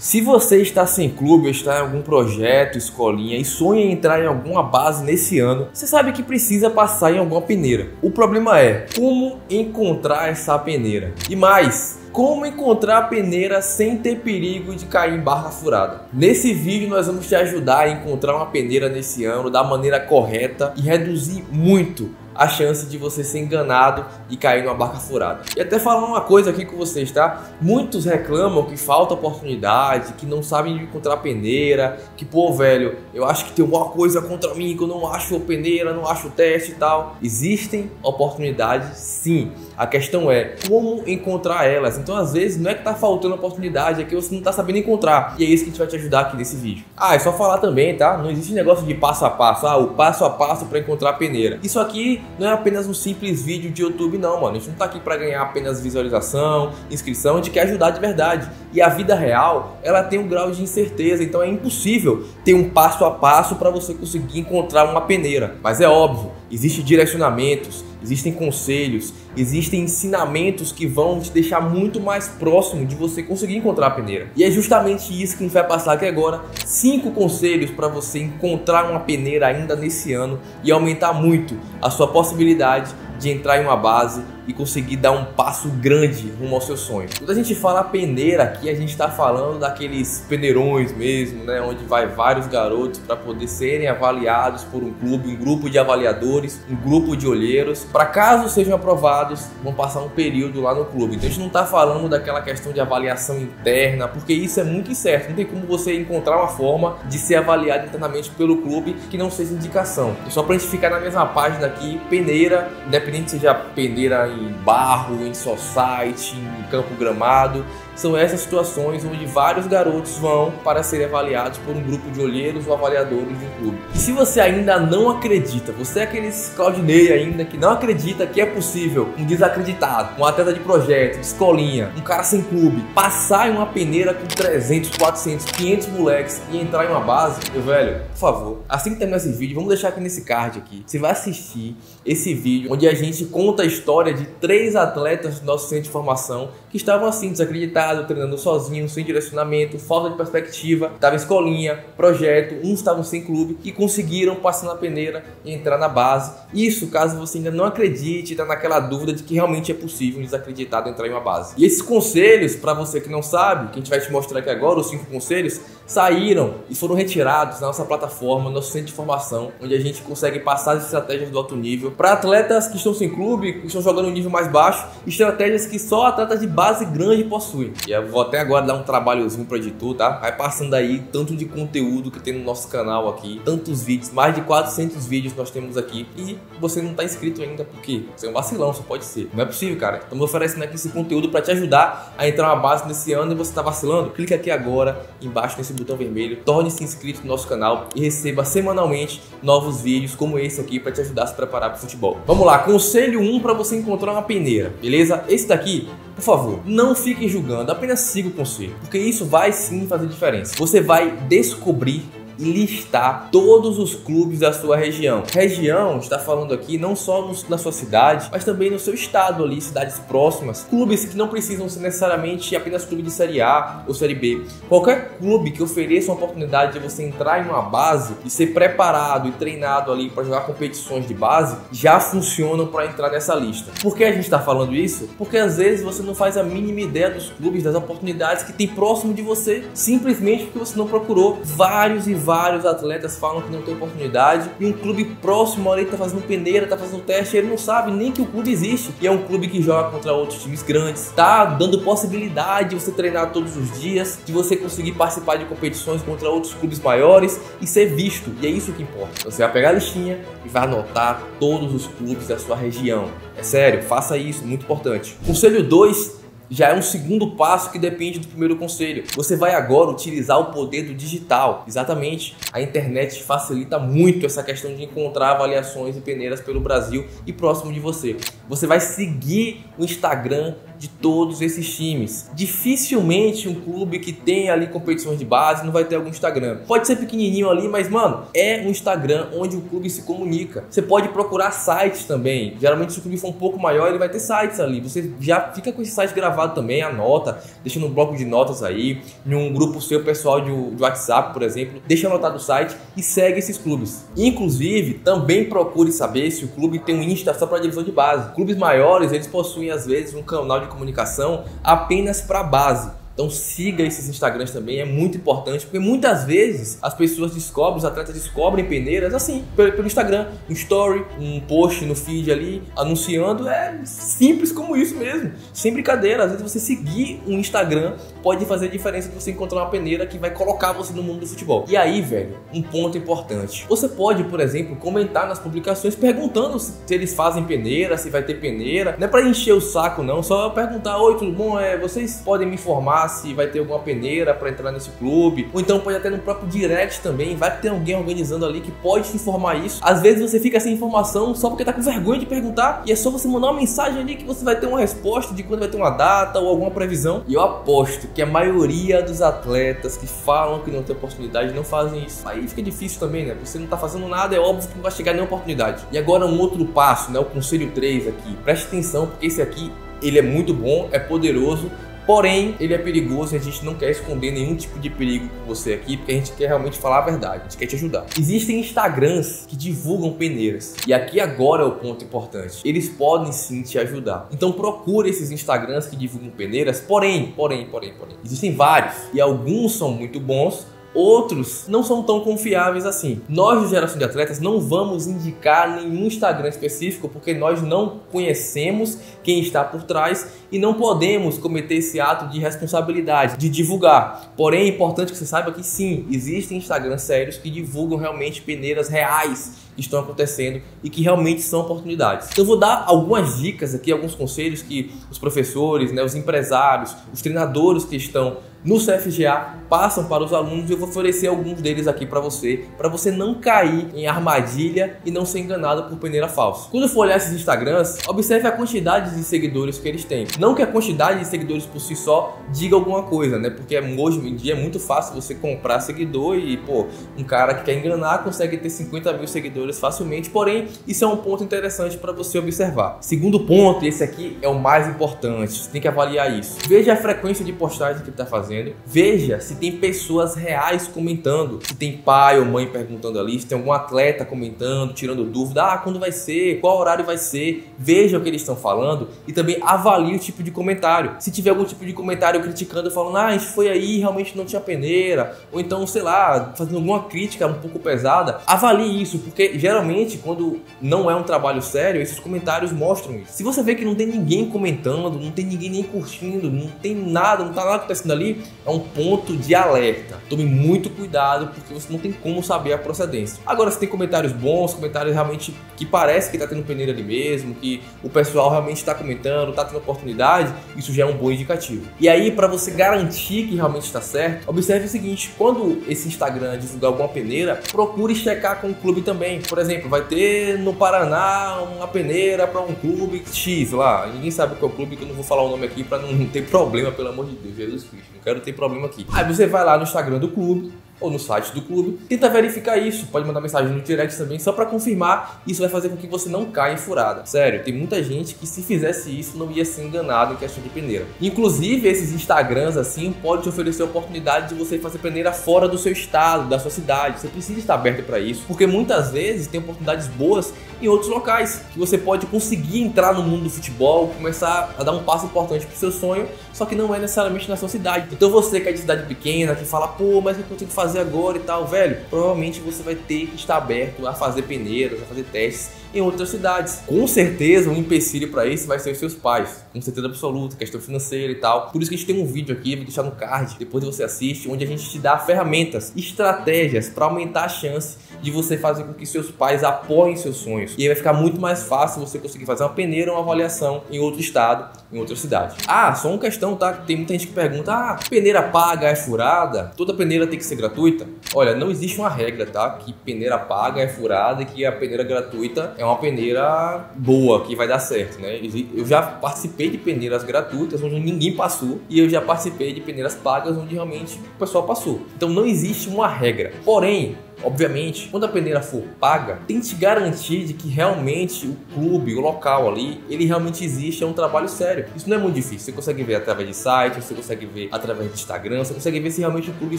Se você está sem clube está em algum projeto, escolinha e sonha em entrar em alguma base nesse ano, você sabe que precisa passar em alguma peneira. O problema é como encontrar essa peneira. E mais, como encontrar a peneira sem ter perigo de cair em barra furada. Nesse vídeo nós vamos te ajudar a encontrar uma peneira nesse ano da maneira correta e reduzir muito a chance de você ser enganado e cair numa barca furada. E até falar uma coisa aqui com vocês, tá? Muitos reclamam que falta oportunidade, que não sabem encontrar peneira, que pô, velho, eu acho que tem alguma coisa contra mim, que eu não acho peneira, não acho teste e tal. Existem oportunidades, sim. A questão é como encontrar elas. Então, às vezes, não é que tá faltando oportunidade, é que você não tá sabendo encontrar. E é isso que a gente vai te ajudar aqui nesse vídeo. Ah, é só falar também, tá? Não existe negócio de passo a passo, ah, o passo a passo para encontrar a peneira. Isso aqui não é apenas um simples vídeo de YouTube, não, mano. A gente não tá aqui para ganhar apenas visualização, inscrição, a gente quer ajudar de verdade. E a vida real, ela tem um grau de incerteza, então é impossível ter um passo a passo para você conseguir encontrar uma peneira. Mas é óbvio, existem direcionamentos, existem conselhos, existem ensinamentos que vão te deixar muito mais próximo de você conseguir encontrar a peneira. E é justamente isso que a gente vai passar aqui agora, cinco conselhos para você encontrar uma peneira ainda nesse ano e aumentar muito a sua possibilidade de entrar em uma base e conseguir dar um passo grande rumo ao seu sonho. Quando a gente fala peneira aqui, a gente está falando daqueles peneirões mesmo, né, onde vai vários garotos para poder serem avaliados por um clube, um grupo de avaliadores, um grupo de olheiros, para caso sejam aprovados, vão passar um período lá no clube. Então a gente não está falando daquela questão de avaliação interna, porque isso é muito incerto. Não tem como você encontrar uma forma de ser avaliado internamente pelo clube que não seja indicação. Só para a gente ficar na mesma página aqui, peneira, independente seja peneira em em barro, em society, em campo gramado, são essas situações onde vários garotos vão para serem avaliados por um grupo de olheiros ou avaliadores de um clube. E se você ainda não acredita, você é aqueles Claudinei ainda que não acredita que é possível um desacreditado, um atleta de projeto, de escolinha, um cara sem clube, passar em uma peneira com 300, 400, 500 moleques e entrar em uma base, meu velho, por favor, assim que terminar esse vídeo, vamos deixar aqui nesse card aqui, você vai assistir esse vídeo onde a gente conta a história de três atletas do nosso centro de formação que estavam assim desacreditados treinando sozinho, sem direcionamento, falta de perspectiva, tava escolinha, projeto, uns estavam sem clube e conseguiram passar na peneira e entrar na base. Isso caso você ainda não acredite, está naquela dúvida de que realmente é possível um desacreditado entrar em uma base. E esses conselhos, para você que não sabe, que a gente vai te mostrar aqui agora, os cinco conselhos, saíram e foram retirados na nossa plataforma, nosso centro de formação, onde a gente consegue passar as estratégias do alto nível para atletas que estão sem clube, estão jogando um nível mais baixo, estratégias que só atletas de base grande possuem. E eu vou até agora dar um trabalhozinho pro editor, tá? Vai passando aí tanto de conteúdo que tem no nosso canal aqui, tantos vídeos, mais de 400 vídeos nós temos aqui. E você não tá inscrito ainda, porque você é um vacilão, só pode ser. Não é possível, cara. Estamos oferecendo aqui esse conteúdo para te ajudar a entrar na base nesse ano e você tá vacilando. Clique aqui agora, embaixo nesse botão vermelho, torne-se inscrito no nosso canal e receba semanalmente novos vídeos como esse aqui para te ajudar a se preparar para o futebol. Vamos lá, conselho 1 para você encontrar uma peneira, beleza? Esse daqui por favor, não fiquem julgando, apenas siga o conselho, porque isso vai sim fazer diferença. Você vai descobrir e listar todos os clubes da sua região. Região está falando aqui não só no, na sua cidade, mas também no seu estado ali, cidades próximas. Clubes que não precisam ser necessariamente apenas clube de Série A ou Série B. Qualquer clube que ofereça uma oportunidade de você entrar em uma base e ser preparado e treinado ali para jogar competições de base, já funcionam para entrar nessa lista. Por que a gente está falando isso? Porque às vezes você não faz a mínima ideia dos clubes, das oportunidades que tem próximo de você, simplesmente porque você não procurou vários e vários vários atletas falam que não tem oportunidade e um clube próximo ali tá fazendo peneira, tá fazendo teste, ele não sabe nem que o clube existe. E é um clube que joga contra outros times grandes, tá dando possibilidade de você treinar todos os dias, de você conseguir participar de competições contra outros clubes maiores e ser visto. E é isso que importa. Você vai pegar a listinha e vai anotar todos os clubes da sua região. É sério, faça isso, muito importante. Conselho 2 já é um segundo passo que depende do primeiro conselho. Você vai agora utilizar o poder do digital. Exatamente. A internet facilita muito essa questão de encontrar avaliações e peneiras pelo Brasil e próximo de você. Você vai seguir o Instagram de todos esses times. Dificilmente um clube que tem ali competições de base não vai ter algum Instagram. Pode ser pequenininho ali, mas mano, é um Instagram onde o clube se comunica. Você pode procurar sites também. Geralmente se o clube for um pouco maior, ele vai ter sites ali. Você já fica com esse site gravado também, anota, deixa no bloco de notas aí, em um grupo seu pessoal de, de WhatsApp, por exemplo, deixa anotado o site e segue esses clubes. Inclusive, também procure saber se o clube tem um Insta só para divisão de base. Clubes maiores, eles possuem às vezes um canal de comunicação apenas para base. Então siga esses Instagrams também, é muito importante, porque muitas vezes as pessoas descobrem, os atletas descobrem peneiras assim, pelo, pelo Instagram, um story, um post no feed ali, anunciando, é simples como isso mesmo, sem brincadeira. Às vezes você seguir um Instagram pode fazer a diferença de você encontrar uma peneira que vai colocar você no mundo do futebol. E aí, velho, um ponto importante. Você pode, por exemplo, comentar nas publicações perguntando se eles fazem peneira, se vai ter peneira. Não é para encher o saco não, só perguntar: "Oi, tudo bom? É, vocês podem me informar se vai ter alguma peneira para entrar nesse clube, ou então pode até no próprio direct também, vai ter alguém organizando ali que pode te informar isso. Às vezes você fica sem informação só porque tá com vergonha de perguntar e é só você mandar uma mensagem ali que você vai ter uma resposta de quando vai ter uma data ou alguma previsão. E eu aposto que a maioria dos atletas que falam que não tem oportunidade não fazem isso. Aí fica difícil também, né? Você não tá fazendo nada, é óbvio que não vai chegar nenhuma oportunidade. E agora um outro passo, né? O conselho 3 aqui. Preste atenção porque esse aqui ele é muito bom, é poderoso Porém, ele é perigoso e a gente não quer esconder nenhum tipo de perigo com você aqui, porque a gente quer realmente falar a verdade, a gente quer te ajudar. Existem Instagrams que divulgam peneiras. E aqui agora é o ponto importante. Eles podem sim te ajudar. Então procure esses Instagrams que divulgam peneiras. Porém, porém, porém, porém. Existem vários. E alguns são muito bons, Outros não são tão confiáveis assim. Nós, de Geração de Atletas, não vamos indicar nenhum Instagram específico porque nós não conhecemos quem está por trás e não podemos cometer esse ato de responsabilidade, de divulgar. Porém, é importante que você saiba que sim, existem Instagrams sérios que divulgam realmente peneiras reais que estão acontecendo e que realmente são oportunidades. Então, eu vou dar algumas dicas aqui, alguns conselhos que os professores, né, os empresários, os treinadores que estão no CFGA passam para os alunos e eu vou oferecer alguns deles aqui para você, para você não cair em armadilha e não ser enganado por peneira falsa. Quando for olhar esses Instagrams, observe a quantidade de seguidores que eles têm. Não que a quantidade de seguidores por si só diga alguma coisa, né? Porque hoje em dia é muito fácil você comprar seguidor e, pô, um cara que quer enganar consegue ter 50 mil seguidores facilmente, porém, isso é um ponto interessante para você observar. Segundo ponto, esse aqui é o mais importante, você tem que avaliar isso. Veja a frequência de postagem que está fazendo fazendo. Veja se tem pessoas reais comentando, se tem pai ou mãe perguntando ali, se tem algum atleta comentando, tirando dúvida, ah, quando vai ser, qual horário vai ser. Veja o que eles estão falando e também avalie o tipo de comentário. Se tiver algum tipo de comentário criticando, falando, ah, isso foi aí, realmente não tinha peneira, ou então, sei lá, fazendo alguma crítica um pouco pesada, avalie isso, porque geralmente quando não é um trabalho sério, esses comentários mostram isso. Se você vê que não tem ninguém comentando, não tem ninguém nem curtindo, não tem nada, não tá nada acontecendo ali, é um ponto de alerta. Tome muito cuidado porque você não tem como saber a procedência. Agora, se tem comentários bons, comentários realmente que parece que está tendo peneira ali mesmo, que o pessoal realmente está comentando, está tendo oportunidade, isso já é um bom indicativo. E aí, para você garantir que realmente está certo, observe o seguinte: quando esse Instagram divulgar alguma peneira, procure checar com o clube também. Por exemplo, vai ter no Paraná uma peneira para um clube X lá. Ninguém sabe qual é o clube, que eu não vou falar o nome aqui para não ter problema, pelo amor de Deus, Jesus Cristo. Não quero ter problema aqui. Aí você vai lá no Instagram do clube, ou no site do clube, tenta verificar isso. Pode mandar mensagem no direct também, só para confirmar. Isso vai fazer com que você não caia em furada. Sério, tem muita gente que se fizesse isso não ia ser enganado em questão de peneira. Inclusive, esses Instagrams assim podem te oferecer a oportunidade de você fazer peneira fora do seu estado, da sua cidade. Você precisa estar aberto para isso, porque muitas vezes tem oportunidades boas em outros locais que você pode conseguir entrar no mundo do futebol, começar a dar um passo importante pro seu sonho, só que não é necessariamente na sua cidade. Então você que é de cidade pequena, que fala, pô, mas o que eu tenho que fazer? agora e tal, velho, provavelmente você vai ter que estar aberto a fazer peneiras, a fazer testes em outras cidades. Com certeza, um empecilho para isso vai ser os seus pais, com certeza absoluta, questão financeira e tal. Por isso que a gente tem um vídeo aqui, vou deixar no card, depois você assiste, onde a gente te dá ferramentas, estratégias para aumentar a chance de você fazer com que seus pais apoiem seus sonhos. E aí vai ficar muito mais fácil você conseguir fazer uma peneira uma avaliação em outro estado, em outra cidade. Ah, só uma questão, tá? Tem muita gente que pergunta: ah, peneira paga é furada? Toda peneira tem que ser gratuita? Olha, não existe uma regra, tá? Que peneira paga é furada e que a peneira gratuita é uma peneira boa, que vai dar certo, né? Eu já participei de peneiras gratuitas onde ninguém passou e eu já participei de peneiras pagas onde realmente o pessoal passou. Então não existe uma regra. Porém, Obviamente, quando a peneira for paga, tente garantir de que realmente o clube, o local ali, ele realmente existe, é um trabalho sério. Isso não é muito difícil. Você consegue ver através de site, você consegue ver através de Instagram, você consegue ver se realmente o clube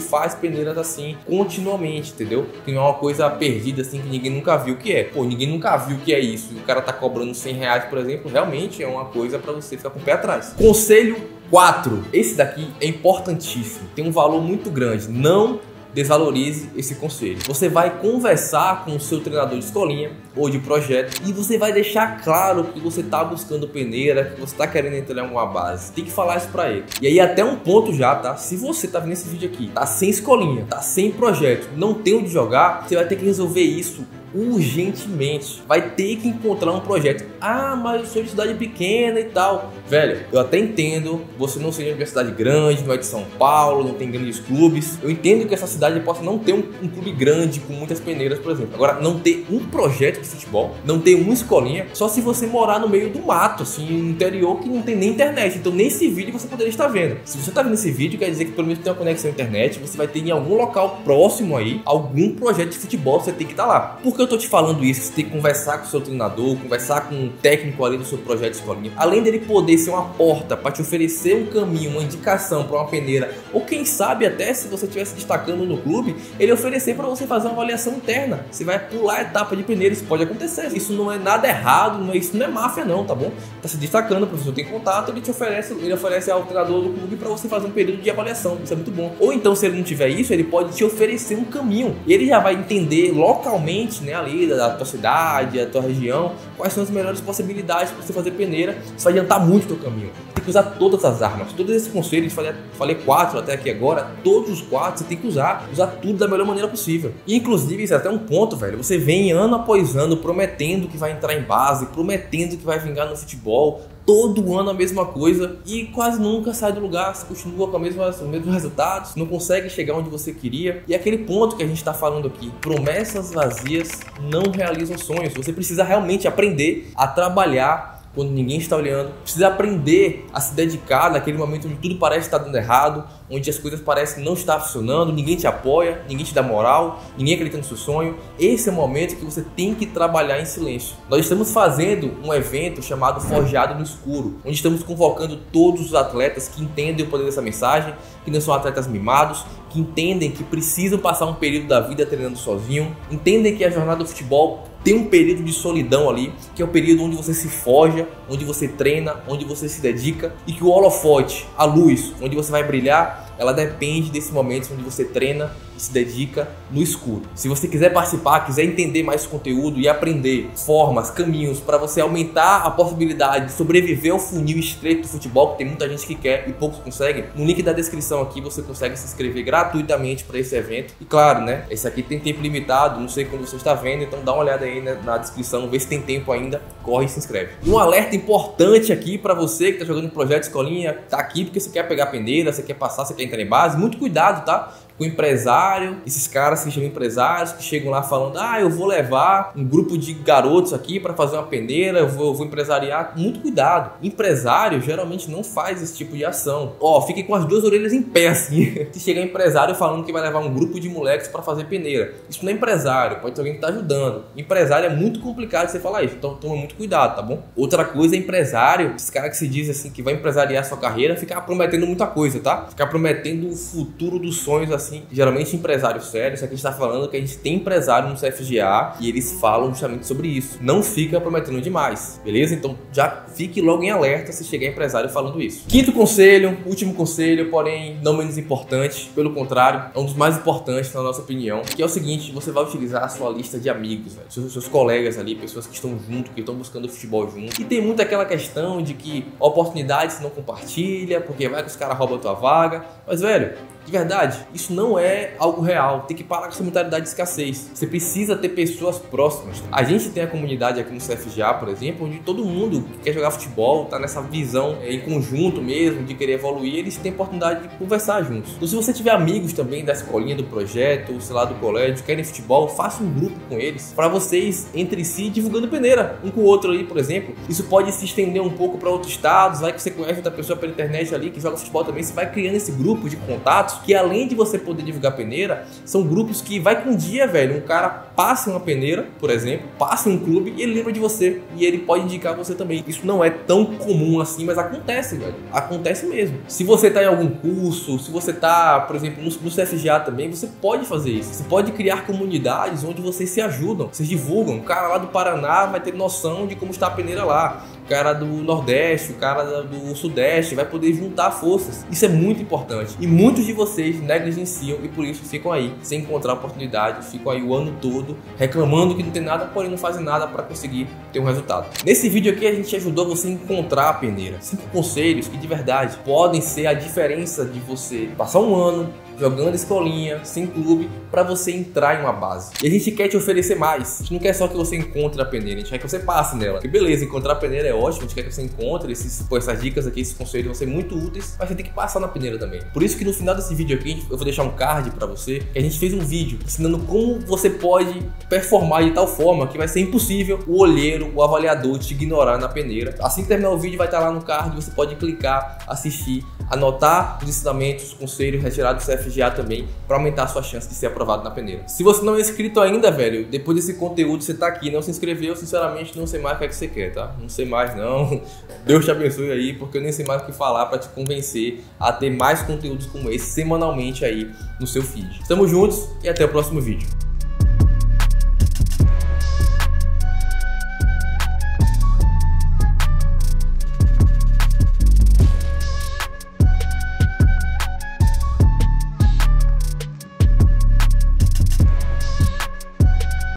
faz peneiras assim continuamente, entendeu? É uma coisa perdida assim que ninguém nunca viu o que é. Pô, ninguém nunca viu o que é isso. E o cara tá cobrando 100 reais, por exemplo, realmente é uma coisa para você ficar com o pé atrás. Conselho 4. Esse daqui é importantíssimo, tem um valor muito grande. Não desvalorize esse conselho. Você vai conversar com o seu treinador de escolinha ou de projeto e você vai deixar claro que você está buscando peneira, que você está querendo entrar em alguma base. Tem que falar isso para ele. E aí até um ponto já, tá? Se você tá vendo esse vídeo aqui, tá sem escolinha, tá sem projeto, não tem onde jogar, você vai ter que resolver isso urgentemente. Vai ter que encontrar um projeto. Ah, mas eu sou de cidade pequena e tal. Velho, eu até entendo, você não seja de uma cidade grande, não é de São Paulo, não tem grandes clubes. Eu entendo que essa cidade possa não ter um, um clube grande com muitas peneiras, por exemplo. Agora, não ter um projeto de futebol, não ter uma escolinha, só se você morar no meio do mato, assim, no interior que não tem nem internet. Então, nesse vídeo você poderia estar vendo. Se você está vendo esse vídeo, quer dizer que pelo menos tem uma conexão à internet, você vai ter em algum local próximo aí algum projeto de futebol, você tem que estar lá. Porque que eu tô te falando isso? Você tem que conversar com o seu treinador, conversar com o técnico ali do seu projeto de escolinha. Além dele poder ser uma porta para te oferecer um caminho, uma indicação para uma peneira, ou quem sabe até se você estiver se destacando no clube, ele oferecer para você fazer uma avaliação interna. Você vai pular a etapa de peneira, isso pode acontecer. Isso não é nada errado, não é, isso não é máfia não, tá bom? Tá se destacando, o professor tem contato, ele te oferece, ele oferece ao treinador do clube para você fazer um período de avaliação. Isso é muito bom. Ou então, se ele não tiver isso, ele pode te oferecer um caminho. Ele já vai entender localmente, né? Né, ali da, tua cidade, da tua região, quais são as melhores possibilidades para você fazer peneira, isso vai adiantar muito o teu caminho. Tem que usar todas as armas, todos esses conselhos, falei, falei quatro até aqui agora, todos os quatro você tem que usar, usar tudo da melhor maneira possível. E inclusive, isso é até um ponto, velho, você vem ano após ano prometendo que vai entrar em base, prometendo que vai vingar no futebol, todo ano a mesma coisa e quase nunca sai do lugar, continua com os mesmos resultados, não consegue chegar onde você queria. E aquele ponto que a gente está falando aqui: promessas vazias não realizam sonhos. Você precisa realmente aprender a trabalhar quando ninguém está olhando. Precisa aprender a se dedicar naquele momento onde tudo parece estar dando errado, onde as coisas parecem não estar funcionando, ninguém te apoia, ninguém te dá moral, ninguém acredita no seu sonho. Esse é o momento que você tem que trabalhar em silêncio. Nós estamos fazendo um evento chamado Forjado no Escuro, onde estamos convocando todos os atletas que entendem o poder dessa mensagem, que não são atletas mimados, que entendem que precisam passar um período da vida treinando sozinho, entendem que a jornada do futebol tem um período de solidão ali, que é o período onde você se forja, onde você treina, onde você se dedica e que o holofote, a luz, onde você vai brilhar, ela depende desse momento onde você treina se dedica no escuro. Se você quiser participar, quiser entender mais conteúdo e aprender formas, caminhos para você aumentar a possibilidade de sobreviver ao funil estreito do futebol, que tem muita gente que quer e poucos conseguem, no link da descrição aqui você consegue se inscrever gratuitamente para esse evento. E claro, né, esse aqui tem tempo limitado, não sei quando você está vendo, então dá uma olhada aí na, na descrição, vê se tem tempo ainda, corre e se inscreve. Um alerta importante aqui para você que está jogando projeto escolinha, tá aqui porque você quer pegar peneira, você quer passar, você quer entrar em base, muito cuidado, tá? O empresário, esses caras que chamam empresários, que chegam lá falando: ah, eu vou levar um grupo de garotos aqui para fazer uma peneira, eu vou, eu vou, empresariar. Muito cuidado. Empresário geralmente não faz esse tipo de ação. Ó, oh, com as duas orelhas em pé, assim. Se chegar empresário falando que vai levar um grupo de moleques para fazer peneira. Isso não é empresário, pode ser alguém que tá ajudando. Empresário é muito complicado você falar isso, então toma muito cuidado, tá bom? Outra coisa é empresário, esse cara que se diz assim que vai empresariar sua carreira, ficar prometendo muita coisa, tá? Ficar prometendo o futuro dos sonhos assim assim, geralmente empresários sérios, aqui a gente está falando que a gente tem empresário no CFGA e eles falam justamente sobre isso. Não fica prometendo demais, beleza? Então já fique logo em alerta se chegar empresário falando isso. Quinto conselho, último conselho, porém não menos importante, pelo contrário, é um dos mais importantes na nossa opinião, que é o seguinte, você vai utilizar a sua lista de amigos, velho, seus, seus colegas ali, pessoas que estão junto, que estão buscando futebol junto. E tem muito aquela questão de que oportunidades não compartilha, porque vai que os caras roubam a tua vaga. Mas, velho, De verdade, isso não é algo real. Tem que parar com essa mentalidade de escassez. Você precisa ter pessoas próximas. A gente tem a comunidade aqui no CFGA, por exemplo, onde todo mundo que quer jogar futebol tá nessa visão é, em conjunto mesmo de querer evoluir, eles têm oportunidade de conversar juntos. Então, se você tiver amigos também da escolinha do projeto, sei lá, do colégio, querem futebol, faça um grupo com eles para vocês entre si divulgando peneira um com o outro aí, por exemplo. Isso pode se estender um pouco para outros estados, vai que você conhece outra pessoa pela internet ali que joga futebol também, você vai criando esse grupo de contatos que além de você poder divulgar peneira, são grupos que vai com um dia, velho, um cara passa uma peneira, por exemplo, passa um clube e ele lembra de você e ele pode indicar você também. Isso não é tão comum assim, mas acontece, velho. Acontece mesmo. Se você tá em algum curso, se você tá, por exemplo, no, no CFGA também, você pode fazer isso. Você pode criar comunidades onde vocês se ajudam, vocês divulgam. O cara lá do Paraná vai ter noção de como está a peneira lá o cara do Nordeste, o cara do Sudeste, vai poder juntar forças. Isso é muito importante. E muitos de vocês negligenciam e por isso ficam aí sem encontrar oportunidade, ficam aí o ano todo reclamando que não tem nada, porém não fazem nada para conseguir ter um resultado. Nesse vídeo aqui a gente ajudou você a encontrar a peneira. Cinco conselhos que de verdade podem ser a diferença de você passar um ano jogando escolinha, sem clube, para você entrar em uma base. E a gente quer te oferecer mais. A gente não quer só que você encontre a peneira, a gente quer que você passe nela. E beleza, encontrar a peneira é ótimo, a gente quer que você encontre esses, essas dicas aqui, esses conselhos vão ser muito úteis, mas você tem que passar na peneira também. Por isso que no final desse vídeo aqui, eu vou deixar um card para você, que a gente fez um vídeo ensinando como você pode performar de tal forma que vai ser impossível o olheiro, o avaliador te ignorar na peneira. Assim que terminar o vídeo vai estar lá no card, você pode clicar, assistir, anotar os ensinamentos, os conselhos retirados do CFGA também, para aumentar a sua chance de ser aprovado na peneira. Se você não é inscrito ainda, velho, depois desse conteúdo você tá aqui, não se inscreveu, sinceramente não sei mais o que é que você quer, tá? Não sei mais não. Deus te abençoe aí, porque eu nem sei mais o que falar para te convencer a ter mais conteúdos como esse semanalmente aí no seu feed. Estamos juntos e até o próximo vídeo.